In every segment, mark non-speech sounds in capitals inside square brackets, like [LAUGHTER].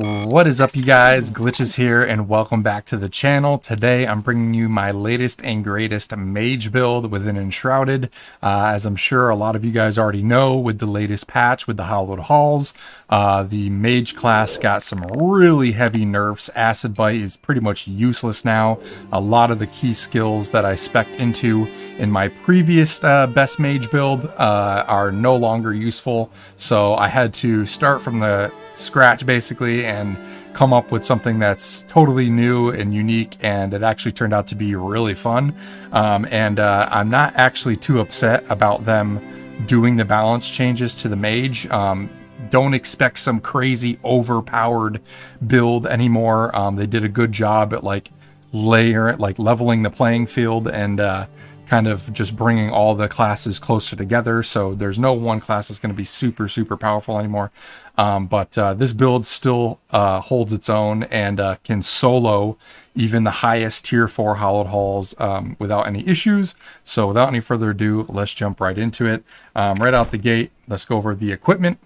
What is up you guys, Glitchiz here and welcome back to the channel. Today I'm bringing you my latest and greatest mage build within Enshrouded. Uh, as I'm sure a lot of you guys already know with the latest patch with the Hallowed Halls, uh, the mage class got some really heavy nerfs. Acid Bite is pretty much useless now. A lot of the key skills that I spec into in my previous uh, best mage build uh, are no longer useful. So I had to start from the scratch basically and come up with something that's totally new and unique and it actually turned out to be really fun um, and uh, i'm not actually too upset about them doing the balance changes to the mage um, don't expect some crazy overpowered build anymore um, they did a good job at like layer like leveling the playing field and uh, kind of just bringing all the classes closer together. So there's no one class that's going to be super, super powerful anymore. Um, but uh, this build still uh, holds its own and uh, can solo even the highest tier 4 Hallowed Halls um, without any issues. So without any further ado, let's jump right into it. Um, right out the gate, let's go over the equipment.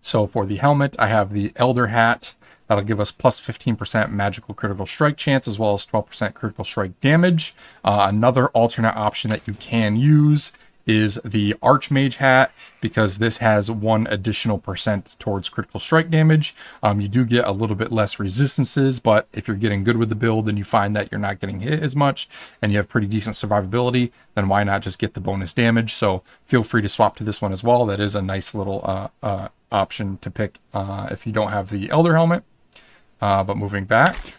So for the helmet, I have the Elder Hat, That'll give us plus 15% magical critical strike chance as well as 12% critical strike damage. Uh, another alternate option that you can use is the Archmage hat because this has one additional percent towards critical strike damage. Um, you do get a little bit less resistances, but if you're getting good with the build and you find that you're not getting hit as much and you have pretty decent survivability, then why not just get the bonus damage? So feel free to swap to this one as well. That is a nice little uh, uh, option to pick uh, if you don't have the Elder Helmet. Uh, but moving back,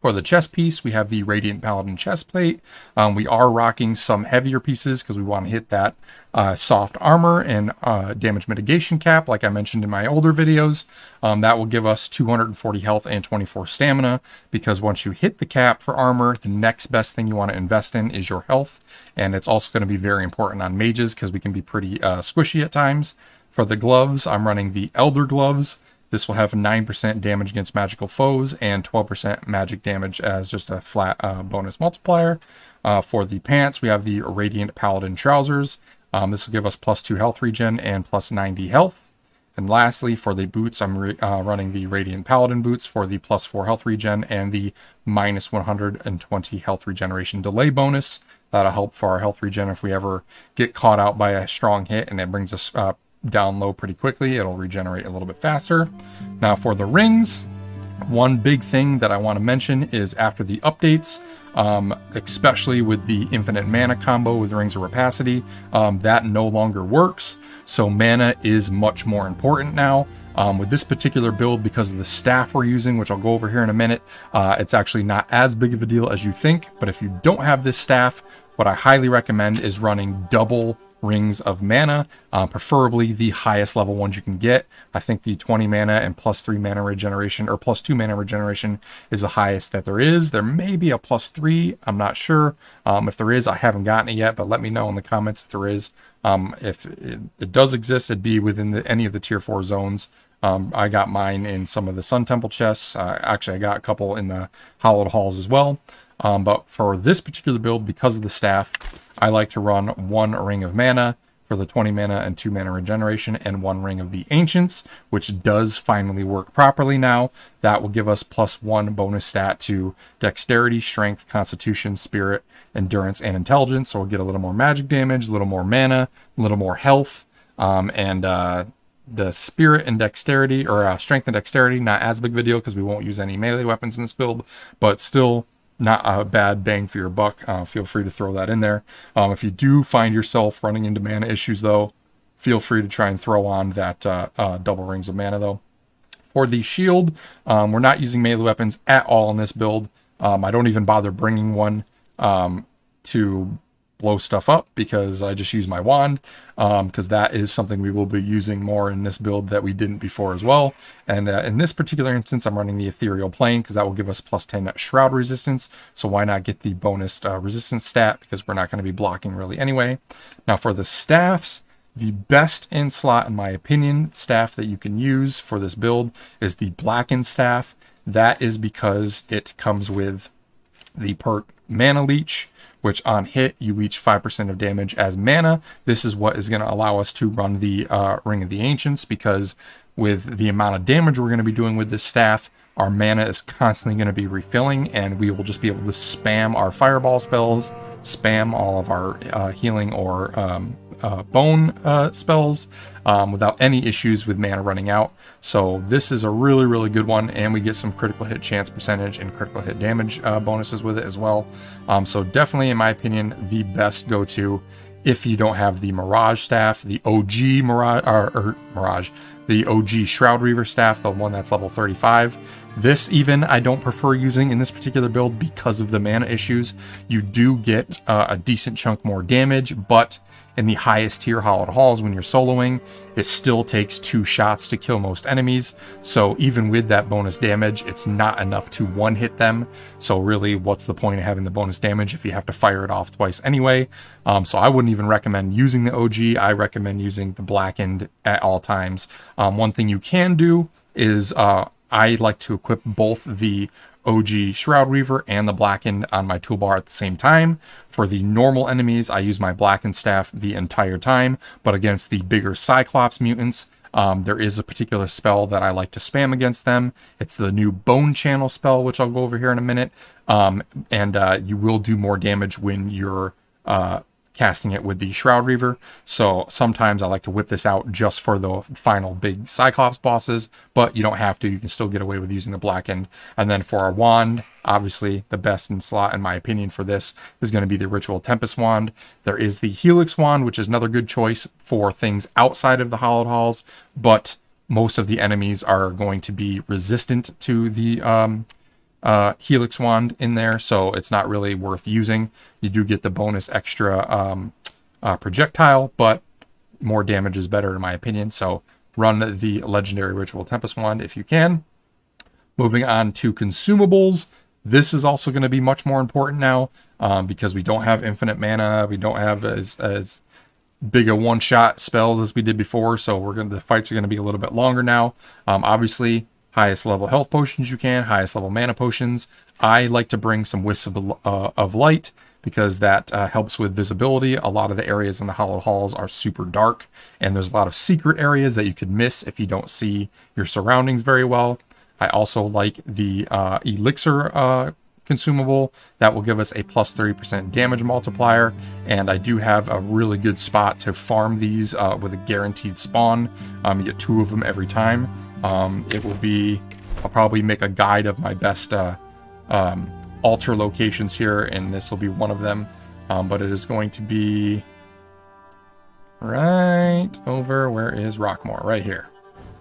for the chest piece, we have the Radiant Paladin chest plate. Um, we are rocking some heavier pieces because we want to hit that uh, soft armor and uh, damage mitigation cap, like I mentioned in my older videos. Um, that will give us 240 health and 24 stamina because once you hit the cap for armor, the next best thing you want to invest in is your health. And it's also going to be very important on mages because we can be pretty uh, squishy at times. For the gloves, I'm running the Elder Gloves. This will have 9% damage against magical foes and 12% magic damage as just a flat uh, bonus multiplier. Uh, for the pants, we have the Radiant Paladin trousers. Um, this will give us plus 2 health regen and plus 90 health. And lastly, for the boots, I'm uh, running the Radiant Paladin boots for the plus 4 health regen and the minus 120 health regeneration delay bonus. That'll help for our health regen if we ever get caught out by a strong hit and it brings us uh, down low pretty quickly. It'll regenerate a little bit faster. Now for the rings, one big thing that I want to mention is after the updates, um, especially with the infinite mana combo with Rings of Rapacity, um, that no longer works. So mana is much more important now. Um, with this particular build, because of the staff we're using, which I'll go over here in a minute, uh, it's actually not as big of a deal as you think. But if you don't have this staff, what I highly recommend is running double rings of mana, uh, preferably the highest level ones you can get. I think the 20 mana and plus 3 mana regeneration, or plus 2 mana regeneration is the highest that there is. There may be a plus 3, I'm not sure. Um, if there is, I haven't gotten it yet, but let me know in the comments if there is. Um, if it, it, does exist, it'd be within the, any of the tier 4 zones. Um, I got mine in some of the Sun Temple chests. Uh, actually, I got a couple in the Hollowed Halls as well. Um, but for this particular build, because of the staff, I like to run one ring of mana for the 20 mana and 2 mana regeneration and one ring of the ancients which does finally work properly now. That will give us plus one bonus stat to dexterity strength constitution spirit endurance and intelligence. So we'll get a little more magic damage a little more mana a little more health um, and uh, the spirit and dexterity or uh, strength and dexterity not as big of a deal because we won't use any melee weapons in this build but still not a bad bang for your buck. Uh, feel free to throw that in there. Um, if you do find yourself running into mana issues, though, feel free to try and throw on that uh, uh, double rings of mana, though. For the shield, um, we're not using melee weapons at all in this build. Um, I don't even bother bringing one um, to blow stuff up because I just use my wand because um, that is something we will be using more in this build that we didn't before as well. And uh, in this particular instance, I'm running the Ethereal Plane because that will give us plus 10 Shroud resistance. So why not get the bonus uh, resistance stat because we're not going to be blocking really anyway. Now for the staffs, the best in slot, in my opinion, staff that you can use for this build is the Blackened Staff. That is because it comes with the perk Mana Leech, which on hit, you leech 5% of damage as mana. This is what is going to allow us to run the uh, Ring of the Ancients because with the amount of damage we're going to be doing with this staff, our mana is constantly going to be refilling and we will just be able to spam our fireball spells, spam all of our uh, healing or um, uh, bone uh, spells um, without any issues with mana running out. So this is a really, really good one, and we get some critical hit chance percentage and critical hit damage uh, bonuses with it as well. Um, so definitely, in my opinion, the best go-to if you don't have the Mirage staff, the OG Mirage, or, or Mirage, the OG Shroud Reaver staff, the one that's level 35. This even I don't prefer using in this particular build because of the mana issues. You do get uh, a decent chunk more damage, but in the highest tier Hallowed Halls when you're soloing, it still takes two shots to kill most enemies. So even with that bonus damage, it's not enough to one hit them. So really, what's the point of having the bonus damage if you have to fire it off twice anyway? Um, so I wouldn't even recommend using the OG. I recommend using the Blackened at all times. Um, one thing you can do is uh, I like to equip both the OG Shroud Reaver and the Blackened on my toolbar at the same time. For the normal enemies, I use my Blackened staff the entire time, but against the bigger Cyclops mutants, um, there is a particular spell that I like to spam against them. It's the new Bone Channel spell, which I'll go over here in a minute. Um, and uh, you will do more damage when you're uh, casting it with the Shroud Reaver. So sometimes I like to whip this out just for the final big Cyclops bosses, but you don't have to. You can still get away with using the Blackened. And then for our wand, obviously the best in slot, in my opinion, for this is going to be the Ritual Tempest Wand. There is the Helix Wand, which is another good choice for things outside of the Hallowed Halls, but most of the enemies are going to be resistant to the um, uh, Helix Wand in there, so it's not really worth using. You do get the bonus extra um, uh, projectile, but more damage is better in my opinion. So run the Legendary Ritual Tempest Wand if you can. Moving on to consumables. This is also going to be much more important now um, because we don't have infinite mana. We don't have as, as big a one-shot spells as we did before. So we're going to, the fights are going to be a little bit longer now. Um, obviously, highest level health potions you can, highest level mana potions. I like to bring some wisps of, uh, of light because that uh, helps with visibility. A lot of the areas in the Hallowed Halls are super dark, and there's a lot of secret areas that you could miss if you don't see your surroundings very well. I also like the uh, Elixir uh, consumable. That will give us a plus 30% damage multiplier, and I do have a really good spot to farm these uh, with a guaranteed spawn. Um, you get two of them every time. Um, it will be, I'll probably make a guide of my best uh, um, altar locations here, and this will be one of them. Um, but it is going to be right over, where is Rockmore? Right here.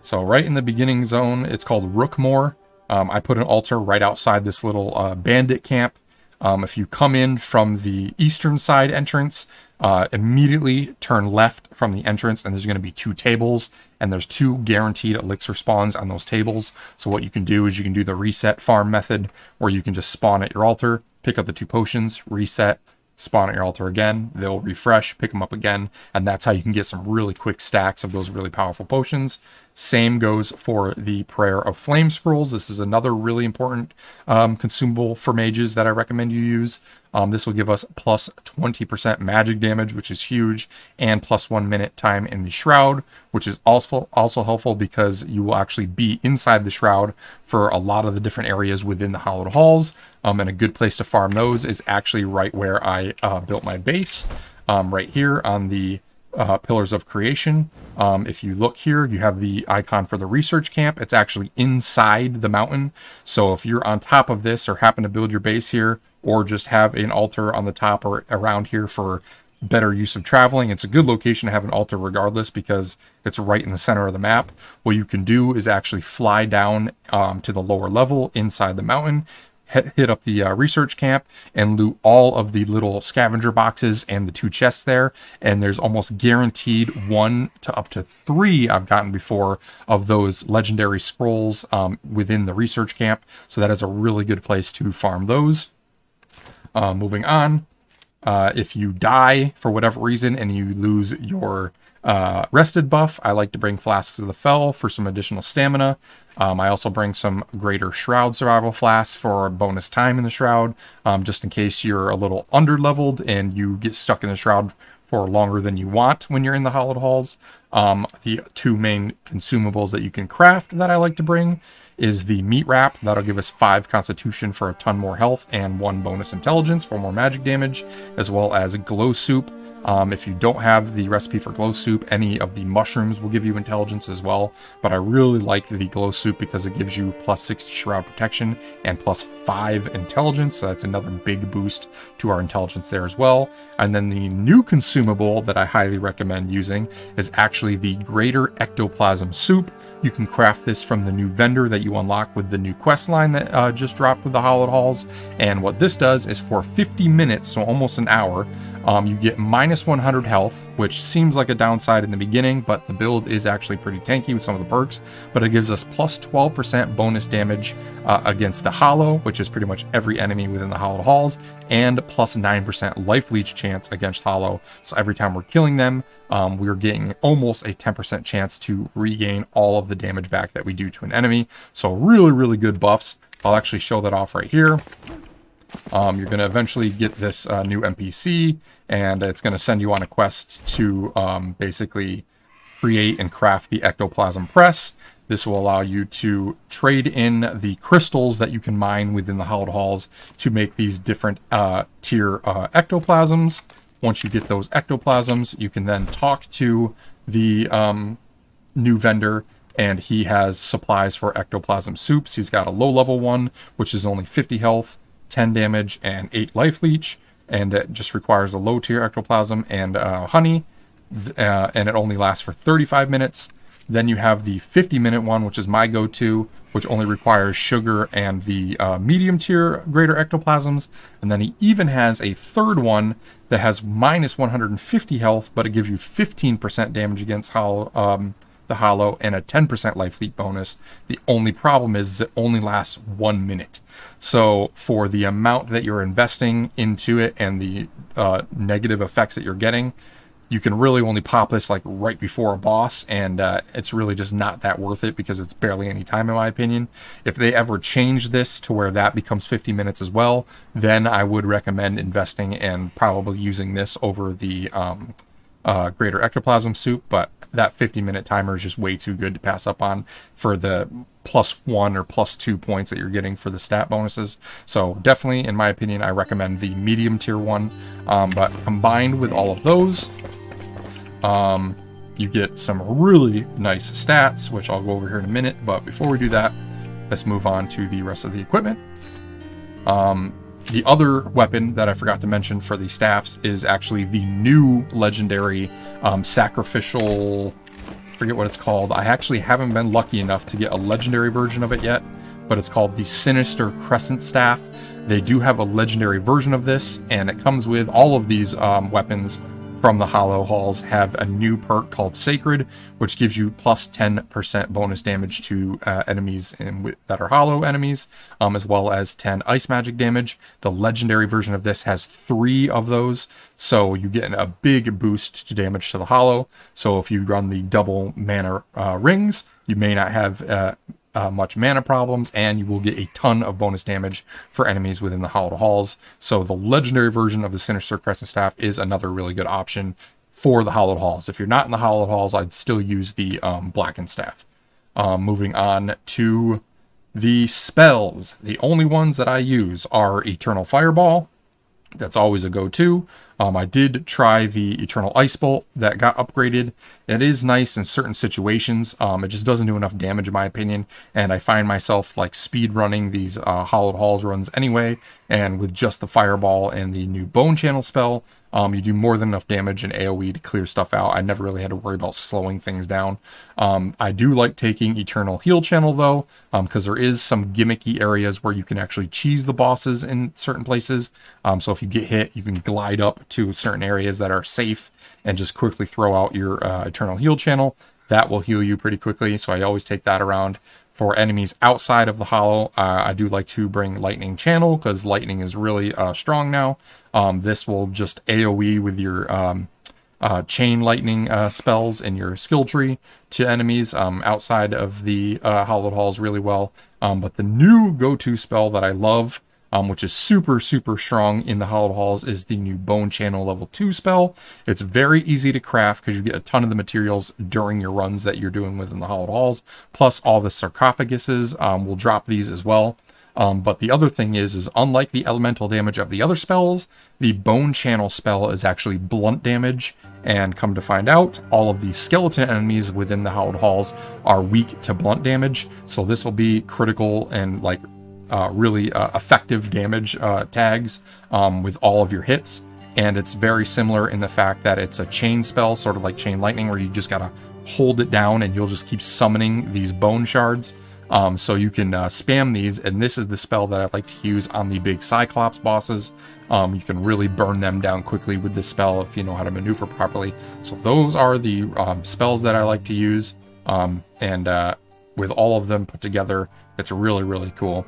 So right in the beginning zone, it's called Rookmore. Um, I put an altar right outside this little uh, bandit camp. Um, if you come in from the eastern side entrance, uh, immediately turn left from the entrance and there's going to be two tables and there's two guaranteed elixir spawns on those tables. So what you can do is you can do the reset farm method where you can just spawn at your altar, pick up the two potions, reset, spawn at your altar again, they'll refresh, pick them up again, and that's how you can get some really quick stacks of those really powerful potions. Same goes for the Prayer of Flame Scrolls. This is another really important um, consumable for mages that I recommend you use. Um, this will give us plus 20% magic damage, which is huge, and plus one minute time in the Shroud, which is also, also helpful because you will actually be inside the Shroud for a lot of the different areas within the hollowed Halls. Um, and a good place to farm those is actually right where I uh, built my base, um, right here on the uh, Pillars of Creation. Um, if you look here, you have the icon for the research camp. It's actually inside the mountain. So if you're on top of this or happen to build your base here, or just have an altar on the top or around here for better use of traveling. It's a good location to have an altar regardless because it's right in the center of the map. What you can do is actually fly down um, to the lower level inside the mountain hit up the uh, research camp and loot all of the little scavenger boxes and the two chests there. And there's almost guaranteed one to up to three I've gotten before of those legendary scrolls um, within the research camp. So that is a really good place to farm those. Uh, moving on. Uh, if you die for whatever reason and you lose your uh, rested buff, I like to bring Flasks of the Fell for some additional stamina. Um, I also bring some Greater Shroud Survival Flasks for bonus time in the Shroud, um, just in case you're a little under-leveled and you get stuck in the Shroud for longer than you want when you're in the Hallowed Halls. Um, the two main consumables that you can craft that I like to bring is the meat wrap. That'll give us five constitution for a ton more health and one bonus intelligence for more magic damage, as well as glow soup um, if you don't have the recipe for glow soup, any of the mushrooms will give you intelligence as well. But I really like the glow soup because it gives you plus 60 shroud protection and plus 5 intelligence. So that's another big boost to our intelligence there as well. And then the new consumable that I highly recommend using is actually the Greater Ectoplasm Soup. You can craft this from the new vendor that you unlock with the new quest line that uh, just dropped with the Hallowed Halls. And what this does is for 50 minutes, so almost an hour, um, you get minus 100 health, which seems like a downside in the beginning, but the build is actually pretty tanky with some of the perks. But it gives us plus 12% bonus damage uh, against the Hollow, which is pretty much every enemy within the Hallowed Halls, and plus 9% life leech chance against Hollow. So every time we're killing them, um, we're getting almost a 10% chance to regain all of the damage back that we do to an enemy. So really, really good buffs. I'll actually show that off right here. Um, you're going to eventually get this uh, new NPC, and it's going to send you on a quest to um, basically create and craft the ectoplasm press. This will allow you to trade in the crystals that you can mine within the Hallowed Halls to make these different uh, tier uh, ectoplasms. Once you get those ectoplasms, you can then talk to the um, new vendor and he has supplies for ectoplasm soups. He's got a low level one, which is only 50 health. 10 damage, and 8 life leech. And it just requires a low tier ectoplasm and uh, honey. Uh, and it only lasts for 35 minutes. Then you have the 50 minute one, which is my go to, which only requires sugar and the uh, medium tier greater ectoplasms. And then he even has a third one that has minus 150 health, but it gives you 15% damage against hollow, um, the hollow and a 10% life leech bonus. The only problem is it only lasts one minute. So for the amount that you're investing into it and the uh, negative effects that you're getting, you can really only pop this like right before a boss and uh, it's really just not that worth it because it's barely any time in my opinion if they ever change this to where that becomes 50 minutes as well then i would recommend investing and probably using this over the um, uh, greater ectoplasm soup but that 50 minute timer is just way too good to pass up on for the plus one or plus two points that you're getting for the stat bonuses. So definitely, in my opinion, I recommend the medium tier one. Um, but combined with all of those, um, you get some really nice stats, which I'll go over here in a minute. But before we do that, let's move on to the rest of the equipment. Um, the other weapon that I forgot to mention for the staffs is actually the new legendary um, sacrificial, forget what it's called. I actually haven't been lucky enough to get a legendary version of it yet, but it's called the Sinister Crescent Staff. They do have a legendary version of this, and it comes with all of these um, weapons from the Hollow Halls have a new perk called Sacred, which gives you plus 10% bonus damage to uh, enemies in, that are hollow enemies, um, as well as 10 ice magic damage. The legendary version of this has three of those, so you get a big boost to damage to the hollow. So if you run the double mana uh, rings, you may not have uh, uh, much mana problems, and you will get a ton of bonus damage for enemies within the Hollowed Halls. So the legendary version of the Sinister Crescent Staff is another really good option for the Hollowed Halls. If you're not in the Hollowed Halls, I'd still use the um, Blackened Staff. Um, moving on to the spells. The only ones that I use are Eternal Fireball. That's always a go-to. Um, I did try the Eternal Ice Bolt that got upgraded. It is nice in certain situations. Um, it just doesn't do enough damage in my opinion. And I find myself like speed running these uh, Hallowed Halls runs anyway. And with just the Fireball and the new Bone Channel spell, um, you do more than enough damage in AoE to clear stuff out. I never really had to worry about slowing things down. Um, I do like taking Eternal Heal Channel though, because um, there is some gimmicky areas where you can actually cheese the bosses in certain places. Um, so if you get hit, you can glide up to certain areas that are safe and just quickly throw out your uh, Eternal Heal Channel. that will heal you pretty quickly. So I always take that around. For enemies outside of the hollow, uh, I do like to bring lightning channel because lightning is really uh, strong now. Um, this will just AoE with your um, uh, chain lightning uh, spells in your skill tree to enemies um, outside of the uh, Hallowed Halls really well. Um, but the new go-to spell that I love um, which is super, super strong in the Hallowed Halls, is the new Bone Channel level 2 spell. It's very easy to craft because you get a ton of the materials during your runs that you're doing within the Hallowed Halls, plus all the sarcophaguses um, will drop these as well. Um, but the other thing is, is unlike the elemental damage of the other spells, the Bone Channel spell is actually blunt damage. And come to find out, all of the skeleton enemies within the Hallowed Halls are weak to blunt damage. So this will be critical and like uh, really uh, effective damage uh, tags um, with all of your hits. And it's very similar in the fact that it's a chain spell, sort of like Chain Lightning, where you just gotta hold it down and you'll just keep summoning these bone shards. Um, so you can uh, spam these, and this is the spell that I like to use on the big Cyclops bosses. Um, you can really burn them down quickly with this spell if you know how to maneuver properly. So those are the um, spells that I like to use, um, and uh, with all of them put together, it's really, really cool.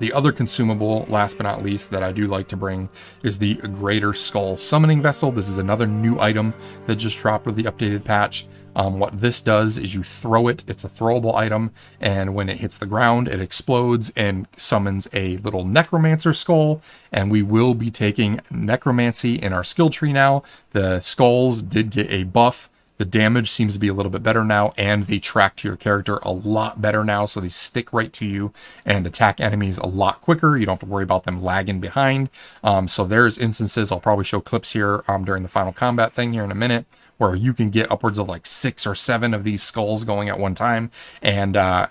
The other consumable, last but not least, that I do like to bring is the Greater Skull Summoning Vessel. This is another new item that just dropped with the updated patch. Um, what this does is you throw it, it's a throwable item, and when it hits the ground, it explodes and summons a little Necromancer skull, and we will be taking Necromancy in our skill tree now. The skulls did get a buff the damage seems to be a little bit better now, and they track to your character a lot better now, so they stick right to you and attack enemies a lot quicker. You don't have to worry about them lagging behind. Um, so there's instances, I'll probably show clips here um, during the final combat thing here in a minute, where you can get upwards of like six or seven of these skulls going at one time. And uh,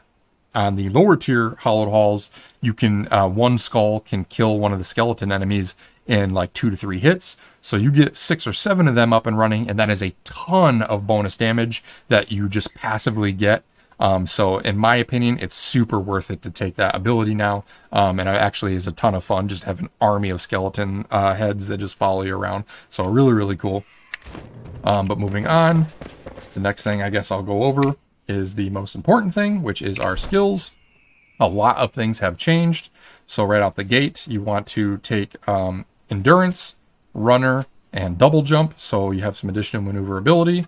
on the lower tier hollowed Halls, you can, uh, one skull can kill one of the skeleton enemies in like two to three hits. So you get six or seven of them up and running, and that is a ton of bonus damage that you just passively get. Um, so in my opinion, it's super worth it to take that ability now. Um, and it actually is a ton of fun just have an army of skeleton uh, heads that just follow you around. So really, really cool. Um, but moving on, the next thing I guess I'll go over is the most important thing, which is our skills. A lot of things have changed. So right out the gate, you want to take um, endurance, runner, and double jump. So you have some additional maneuverability.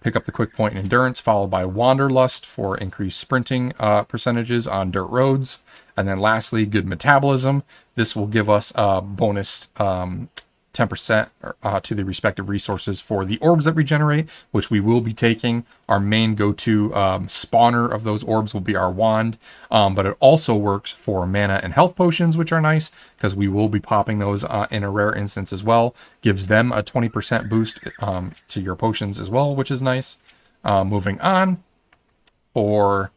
Pick up the quick point in endurance, followed by wanderlust for increased sprinting uh, percentages on dirt roads. And then lastly, good metabolism. This will give us a bonus um, 10% uh, to the respective resources for the orbs that regenerate, which we will be taking. Our main go-to um, spawner of those orbs will be our wand, um, but it also works for mana and health potions, which are nice because we will be popping those uh, in a rare instance as well. Gives them a 20% boost um, to your potions as well, which is nice. Uh, moving on, for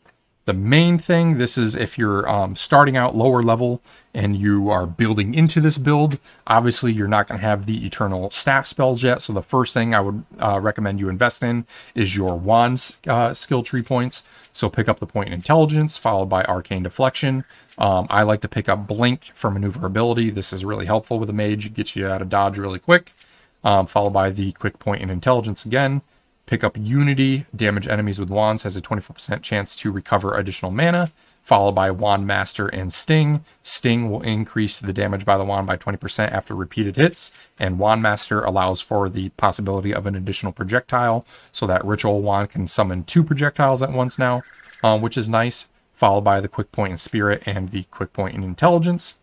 the main thing, this is if you're um, starting out lower level and you are building into this build, obviously you're not going to have the eternal staff spells yet. So the first thing I would uh, recommend you invest in is your wand uh, skill tree points. So pick up the point in intelligence followed by arcane deflection. Um, I like to pick up blink for maneuverability. This is really helpful with a mage. It gets you out of dodge really quick. Um, followed by the quick point in intelligence again. Pick up Unity, damage enemies with wands, has a 24% chance to recover additional mana, followed by Wand Master and Sting. Sting will increase the damage by the wand by 20% after repeated hits, and Wand Master allows for the possibility of an additional projectile, so that Ritual Wand can summon two projectiles at once now, um, which is nice, followed by the Quick Point in Spirit and the Quick Point in Intelligence.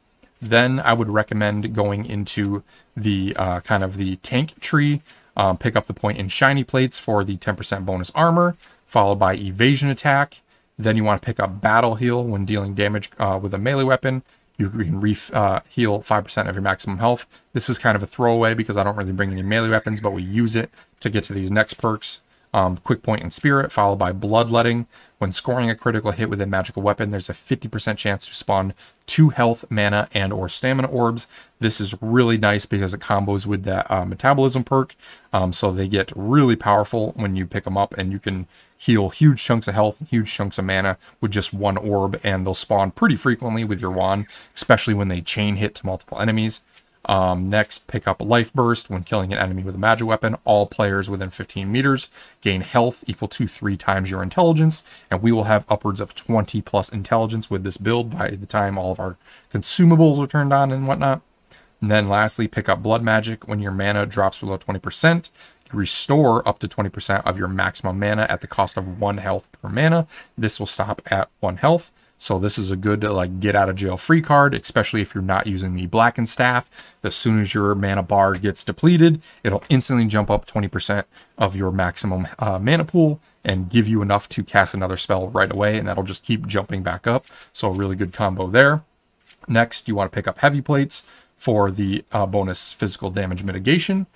Then I would recommend going into the uh, kind of the tank tree um, pick up the point in shiny plates for the 10% bonus armor, followed by evasion attack. Then you want to pick up battle heal when dealing damage uh, with a melee weapon. You can re uh, heal 5% of your maximum health. This is kind of a throwaway because I don't really bring any melee weapons, but we use it to get to these next perks um, quick point in spirit, followed by bloodletting. When scoring a critical hit with a magical weapon, there's a 50% chance to spawn two health, mana, and or stamina orbs. This is really nice because it combos with that uh, metabolism perk, um, so they get really powerful when you pick them up, and you can heal huge chunks of health and huge chunks of mana with just one orb, and they'll spawn pretty frequently with your wand, especially when they chain hit to multiple enemies. Um, next, pick up Life Burst when killing an enemy with a magic weapon. All players within 15 meters gain health equal to three times your intelligence, and we will have upwards of 20 plus intelligence with this build by the time all of our consumables are turned on and whatnot. And then lastly, pick up Blood Magic when your mana drops below 20%. You restore up to 20% of your maximum mana at the cost of one health per mana. This will stop at one health. So this is a good like get out of jail free card, especially if you're not using the blackened staff. As soon as your mana bar gets depleted, it'll instantly jump up 20% of your maximum uh, mana pool and give you enough to cast another spell right away, and that'll just keep jumping back up. So a really good combo there. Next, you want to pick up heavy plates for the uh, bonus physical damage mitigation.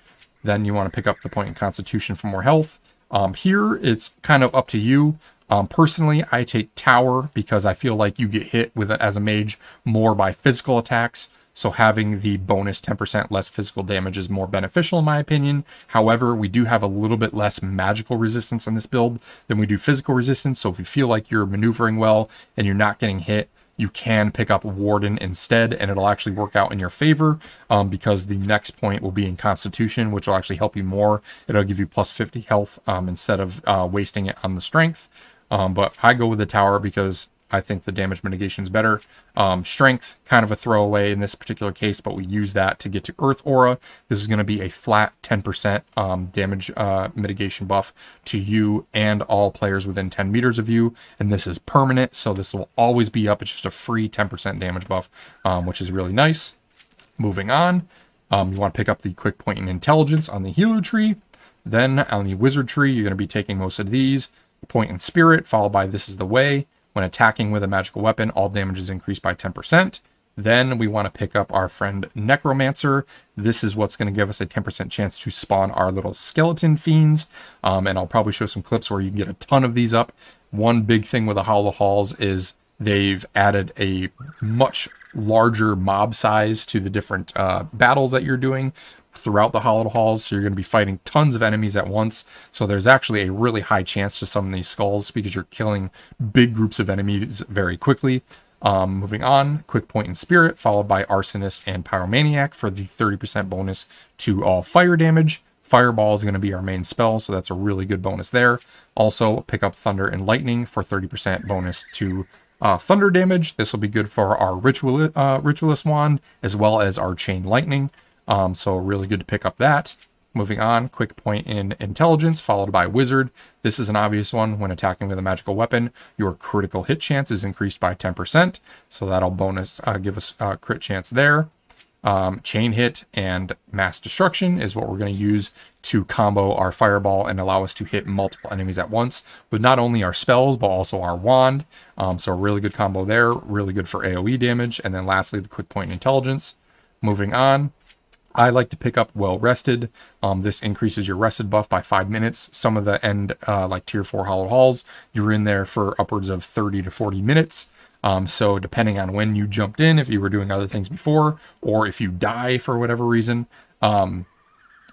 Then you want to pick up the point in constitution for more health. Um, here, it's kind of up to you. Um, personally, I take Tower because I feel like you get hit with as a mage more by physical attacks. So having the bonus 10% less physical damage is more beneficial in my opinion. However, we do have a little bit less magical resistance in this build than we do physical resistance. So if you feel like you're maneuvering well and you're not getting hit, you can pick up Warden instead, and it'll actually work out in your favor um, because the next point will be in Constitution, which will actually help you more. It'll give you plus 50 health um, instead of uh, wasting it on the Strength. Um, but I go with the tower because I think the damage mitigation is better. Um, strength, kind of a throwaway in this particular case, but we use that to get to Earth Aura. This is going to be a flat 10% um, damage uh, mitigation buff to you and all players within 10 meters of you. And this is permanent, so this will always be up. It's just a free 10% damage buff, um, which is really nice. Moving on, um, you want to pick up the quick point in intelligence on the healer tree. Then on the wizard tree, you're going to be taking most of these point in spirit, followed by this is the way. When attacking with a magical weapon, all damage is increased by 10%. Then we want to pick up our friend Necromancer. This is what's going to give us a 10% chance to spawn our little skeleton fiends. Um, and I'll probably show some clips where you can get a ton of these up. One big thing with the Hallowed Halls is they've added a much larger mob size to the different uh, battles that you're doing throughout the Hallowed Halls. So you're going to be fighting tons of enemies at once. So there's actually a really high chance to summon these skulls because you're killing big groups of enemies very quickly. Um, moving on, Quick Point in Spirit, followed by Arsonist and Pyromaniac for the 30% bonus to all fire damage. Fireball is going to be our main spell, so that's a really good bonus there. Also, pick up Thunder and Lightning for 30% bonus to uh, thunder damage. This will be good for our ritual, uh, Ritualist Wand, as well as our Chain Lightning. Um, so really good to pick up that. Moving on, quick point in intelligence, followed by wizard. This is an obvious one. When attacking with a magical weapon, your critical hit chance is increased by 10%. So that'll bonus uh, give us a crit chance there. Um, chain hit and mass destruction is what we're going to use to combo our fireball and allow us to hit multiple enemies at once with not only our spells but also our wand. Um, so a really good combo there, really good for AoE damage. And then lastly, the quick point in intelligence. Moving on, I like to pick up well rested. Um, this increases your rested buff by five minutes. Some of the end, uh, like tier four hallowed halls, you're in there for upwards of 30 to 40 minutes. Um, so depending on when you jumped in, if you were doing other things before, or if you die for whatever reason, um,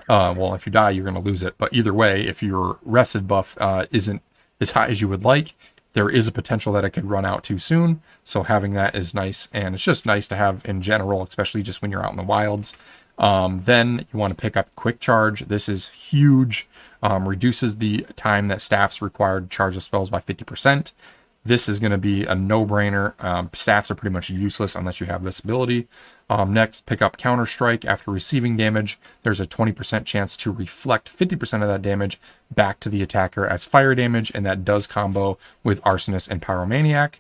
uh, well, if you die, you're going to lose it. But either way, if your rested buff uh, isn't as high as you would like, there is a potential that it could run out too soon. So having that is nice. And it's just nice to have in general, especially just when you're out in the wilds. Um, then you want to pick up quick charge. This is huge. Um, reduces the time that staffs required to charge the spells by 50%. This is going to be a no-brainer. Um, staffs are pretty much useless unless you have this ability. Um, next, pick up Counter Strike. After receiving damage, there's a 20% chance to reflect 50% of that damage back to the attacker as fire damage, and that does combo with Arsonist and Pyromaniac.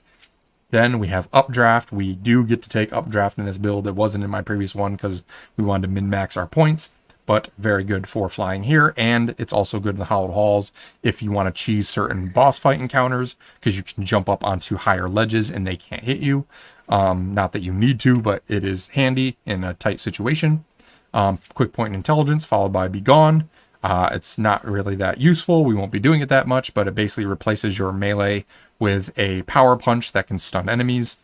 Then we have updraft. We do get to take updraft in this build. It wasn't in my previous one because we wanted to min-max our points, but very good for flying here. And it's also good in the Hallowed Halls if you want to cheese certain boss fight encounters because you can jump up onto higher ledges and they can't hit you. Um, not that you need to, but it is handy in a tight situation. Um, quick point in intelligence followed by be gone. Uh, it's not really that useful. We won't be doing it that much, but it basically replaces your melee with a power punch that can stun enemies.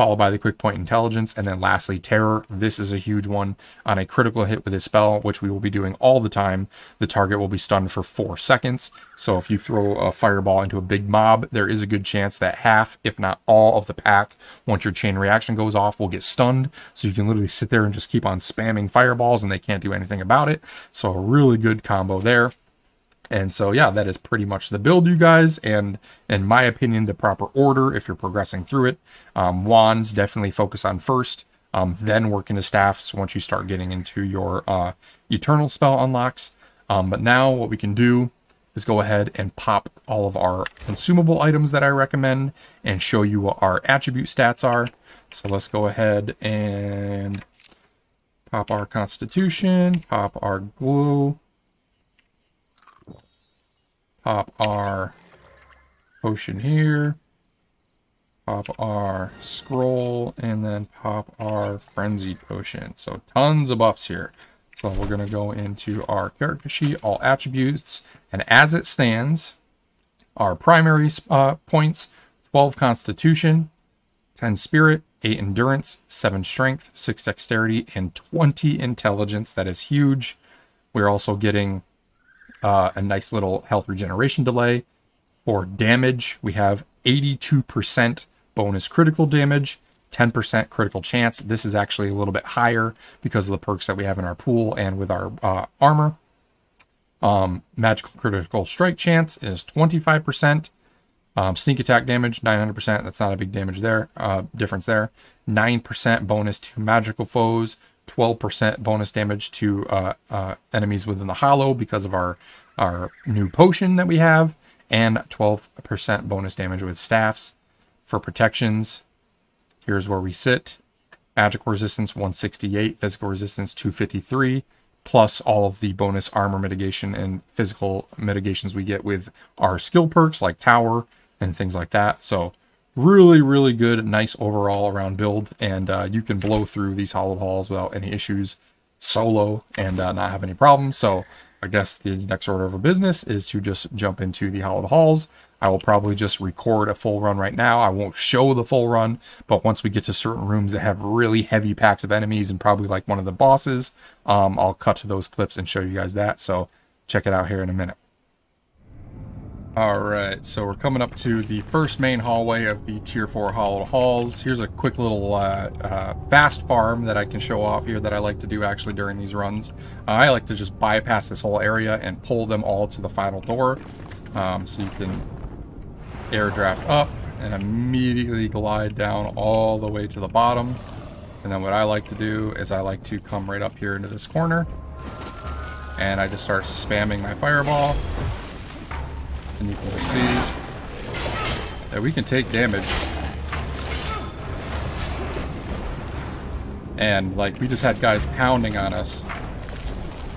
Followed by the quick point intelligence, and then lastly, terror. This is a huge one on a critical hit with a spell, which we will be doing all the time. The target will be stunned for four seconds. So if you throw a fireball into a big mob, there is a good chance that half, if not all, of the pack, once your chain reaction goes off, will get stunned. So you can literally sit there and just keep on spamming fireballs and they can't do anything about it. So a really good combo there. And so, yeah, that is pretty much the build, you guys. And in my opinion, the proper order if you're progressing through it. Um, wands definitely focus on first, um, then work into staffs once you start getting into your uh, eternal spell unlocks. Um, but now what we can do is go ahead and pop all of our consumable items that I recommend and show you what our attribute stats are. So let's go ahead and pop our constitution, pop our glue, pop our potion here, pop our scroll, and then pop our frenzied potion. So tons of buffs here. So we're going to go into our character sheet, all attributes, and as it stands, our primary uh, points, 12 constitution, 10 spirit, 8 endurance, 7 strength, 6 dexterity, and 20 intelligence. That is huge. We're also getting uh, a nice little health regeneration delay. For damage, we have 82% bonus critical damage, 10% critical chance. This is actually a little bit higher because of the perks that we have in our pool and with our uh, armor. Um, magical critical strike chance is 25%. Um, sneak attack damage, 900%. That's not a big damage there, uh, difference there. 9% bonus to magical foes, 12% bonus damage to uh, uh, enemies within the hollow because of our, our new potion that we have, and 12% bonus damage with staffs. For protections, here's where we sit. Magical resistance 168, physical resistance 253, plus all of the bonus armor mitigation and physical mitigations we get with our skill perks like tower and things like that. So really, really good, nice overall around build. And uh, you can blow through these hollow halls without any issues solo and uh, not have any problems. So I guess the next order of business is to just jump into the hallowed halls. I will probably just record a full run right now. I won't show the full run, but once we get to certain rooms that have really heavy packs of enemies and probably like one of the bosses, um, I'll cut to those clips and show you guys that. So check it out here in a minute. Alright, so we're coming up to the first main hallway of the Tier 4 Hallowed Halls. Here's a quick little uh, uh, fast farm that I can show off here that I like to do actually during these runs. Uh, I like to just bypass this whole area and pull them all to the final door. Um, so you can air draft up and immediately glide down all the way to the bottom. And then what I like to do is I like to come right up here into this corner and I just start spamming my fireball and you can see that we can take damage. And, like, we just had guys pounding on us,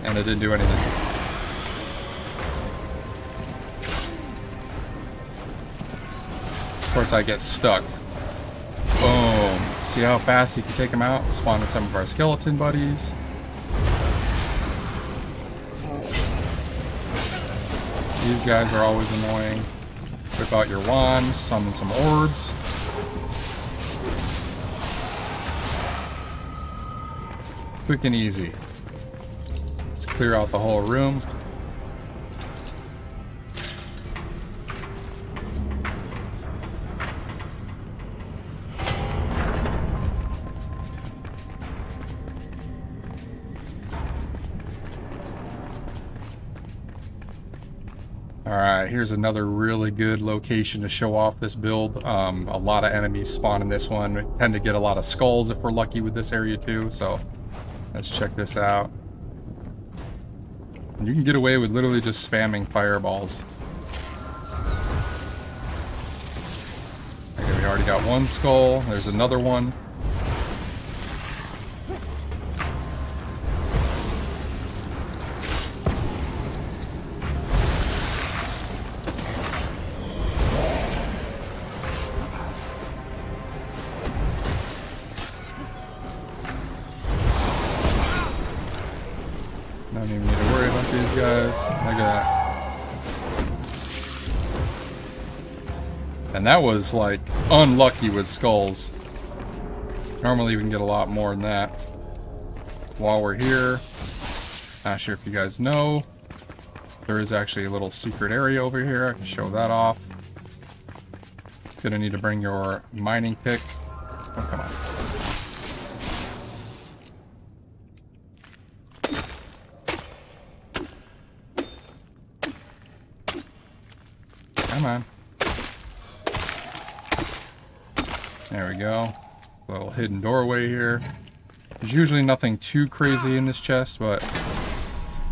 and it didn't do anything. Of course, I get stuck. Boom. See how fast you can take them out? Spawning some of our skeleton buddies. These guys are always annoying. Whip out your wand, summon some orbs. Quick and easy. Let's clear out the whole room. Here's another really good location to show off this build. Um, a lot of enemies spawn in this one. We tend to get a lot of skulls if we're lucky with this area too, so let's check this out. And you can get away with literally just spamming fireballs. Okay, we already got one skull. There's another one. Guys. Look at that. And that was like unlucky with skulls. Normally we can get a lot more than that. While we're here, not sure if you guys know, there is actually a little secret area over here. I can show that off. Gonna need to bring your mining pick. Oh, come on. Come on. There we go. Little hidden doorway here. There's usually nothing too crazy in this chest, but...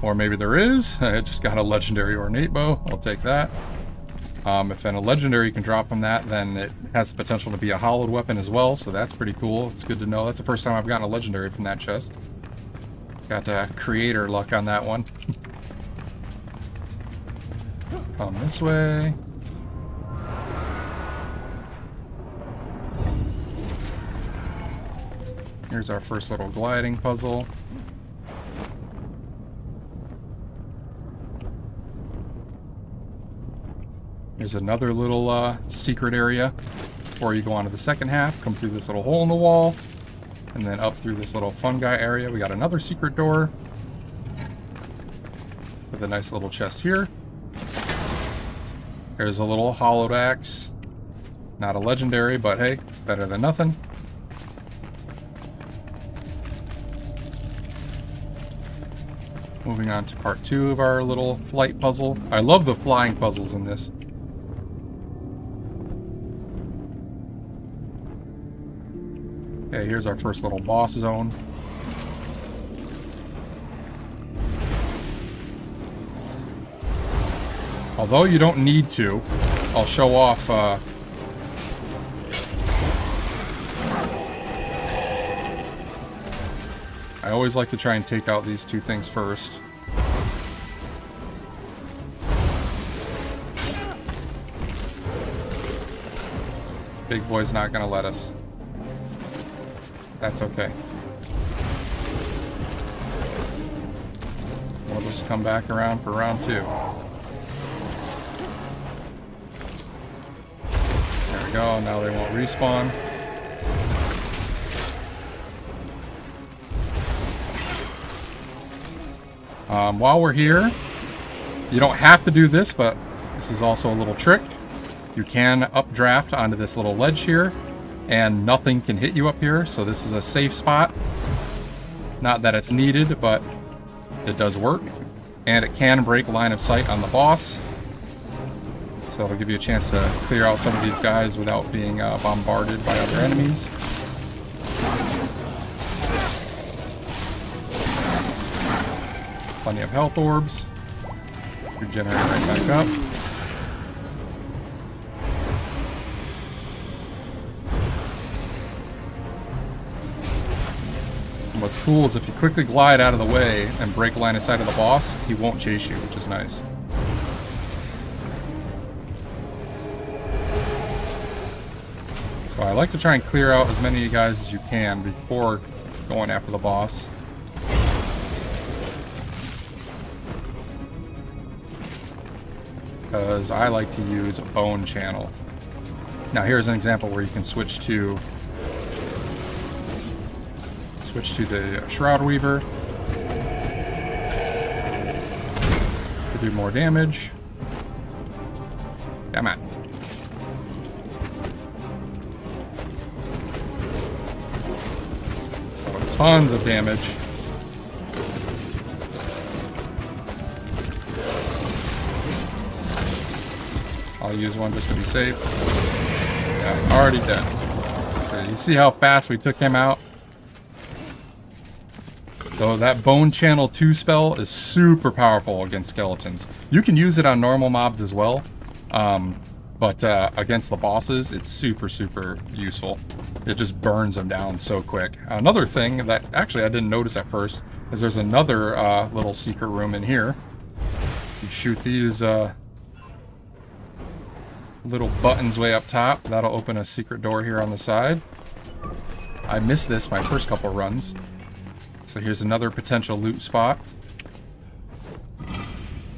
Or maybe there is. [LAUGHS] I just got a legendary ornate bow. I'll take that. Um, if then a legendary can drop from that, then it has the potential to be a hollowed weapon as well, so that's pretty cool. It's good to know. That's the first time I've gotten a legendary from that chest. Got uh, creator luck on that one. [LAUGHS] Come this way. Here's our first little gliding puzzle. There's another little uh, secret area before you go on to the second half. Come through this little hole in the wall. And then up through this little fungi area. We got another secret door. With a nice little chest here. There's a little hollowed axe. Not a legendary, but hey, better than nothing. Moving on to part two of our little flight puzzle. I love the flying puzzles in this. Okay, here's our first little boss zone. Although you don't need to, I'll show off uh, I always like to try and take out these two things first. Big boy's not gonna let us. That's okay. We'll just come back around for round two. There we go, now they won't respawn. Um, while we're here, you don't have to do this, but this is also a little trick. You can updraft onto this little ledge here, and nothing can hit you up here, so this is a safe spot. Not that it's needed, but it does work. And it can break line of sight on the boss. So it'll give you a chance to clear out some of these guys without being uh, bombarded by other enemies. Plenty of health orbs. Regenerate right back up. What's cool is if you quickly glide out of the way and break line of sight of the boss, he won't chase you, which is nice. So I like to try and clear out as many of you guys as you can before going after the boss. Because I like to use a Bone Channel. Now here's an example where you can switch to switch to the Shroud Weaver to do more damage. Come on. So tons of damage. I'll use one just to be safe. Yeah, already dead. Okay, you see how fast we took him out? So that Bone Channel 2 spell is super powerful against skeletons. You can use it on normal mobs as well, um, but uh, against the bosses, it's super, super useful. It just burns them down so quick. Another thing that actually I didn't notice at first is there's another uh, little secret room in here. You shoot these uh, little buttons way up top. That'll open a secret door here on the side. I missed this my first couple runs. So here's another potential loot spot.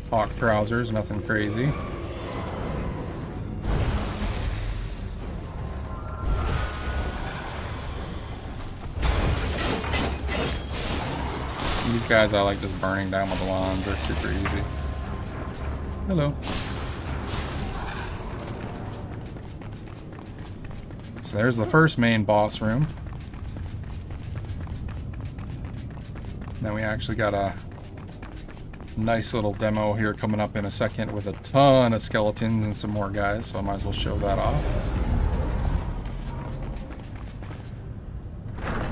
Hawk trousers, nothing crazy. These guys I like just burning down with the wands. They're super easy. Hello. There's the first main boss room. Then we actually got a nice little demo here coming up in a second with a ton of skeletons and some more guys, so I might as well show that off.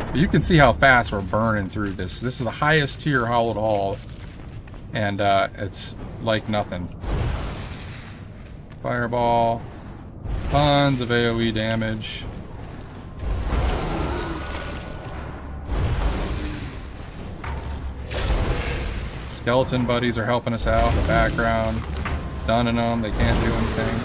But you can see how fast we're burning through this. This is the highest tier Hallowed Hall, and uh, it's like nothing. Fireball, tons of AoE damage. Skeleton buddies are helping us out in the background. Dunning them, they can't do anything.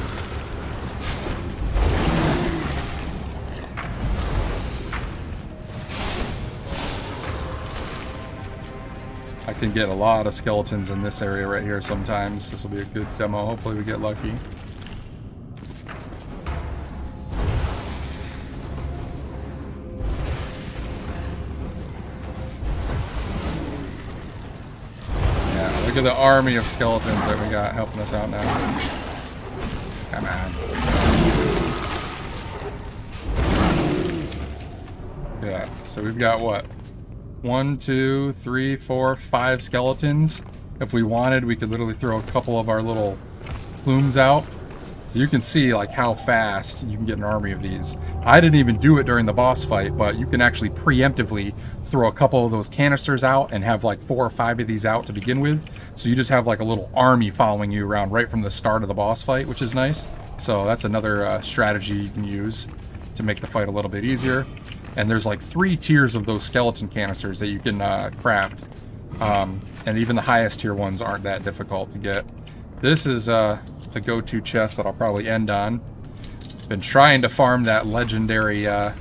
I can get a lot of skeletons in this area right here sometimes. This will be a good demo. Hopefully we get lucky. Look at the army of skeletons that we got helping us out now. Come on. Yeah, so we've got what? One, two, three, four, five skeletons. If we wanted, we could literally throw a couple of our little plumes out you can see like how fast you can get an army of these. I didn't even do it during the boss fight, but you can actually preemptively throw a couple of those canisters out and have like four or five of these out to begin with. So you just have like a little army following you around right from the start of the boss fight, which is nice. So that's another uh, strategy you can use to make the fight a little bit easier. And there's like three tiers of those skeleton canisters that you can uh, craft. Um, and even the highest tier ones aren't that difficult to get. This is uh, the go-to chest that I'll probably end on. Been trying to farm that legendary uh,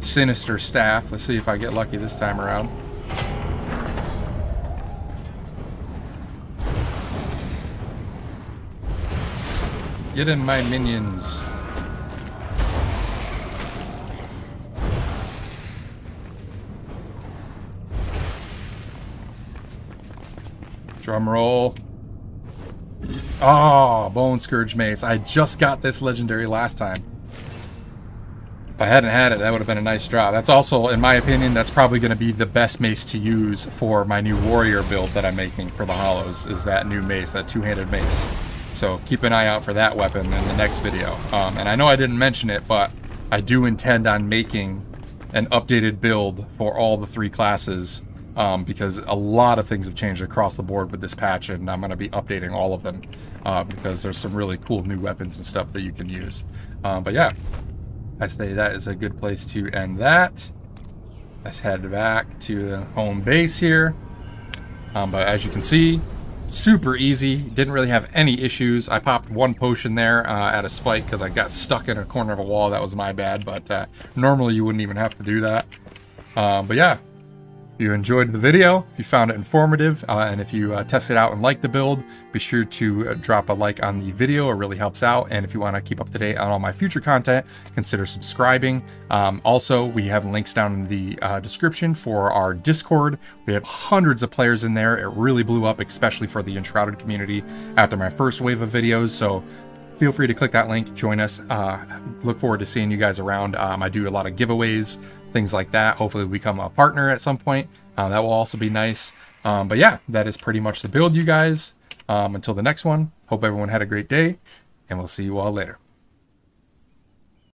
Sinister Staff. Let's see if I get lucky this time around. Get in my minions. Drum roll. Oh, Bone Scourge Mace. I just got this legendary last time. If I hadn't had it, that would have been a nice draw. That's also, in my opinion, that's probably going to be the best mace to use for my new warrior build that I'm making for the hollows, is that new mace, that two-handed mace. So keep an eye out for that weapon in the next video. Um, and I know I didn't mention it, but I do intend on making an updated build for all the three classes um, because a lot of things have changed across the board with this patch, and I'm going to be updating all of them uh, because there's some really cool new weapons and stuff that you can use. Uh, but yeah, I say that is a good place to end that. Let's head back to the home base here. Um, but as you can see, super easy. Didn't really have any issues. I popped one potion there uh, at a spike because I got stuck in a corner of a wall. That was my bad, but uh, normally you wouldn't even have to do that. Um, but yeah, you enjoyed the video, if you found it informative, uh, and if you uh, it out and like the build, be sure to uh, drop a like on the video. It really helps out. And if you want to keep up to date on all my future content, consider subscribing. Um, also, we have links down in the uh, description for our Discord. We have hundreds of players in there. It really blew up, especially for the Enshrouded community after my first wave of videos. So feel free to click that link, join us. Uh, look forward to seeing you guys around. Um, I do a lot of giveaways, things like that. Hopefully become a partner at some point. Uh, that will also be nice. Um, but yeah, that is pretty much the build, you guys. Um, until the next one, hope everyone had a great day, and we'll see you all later.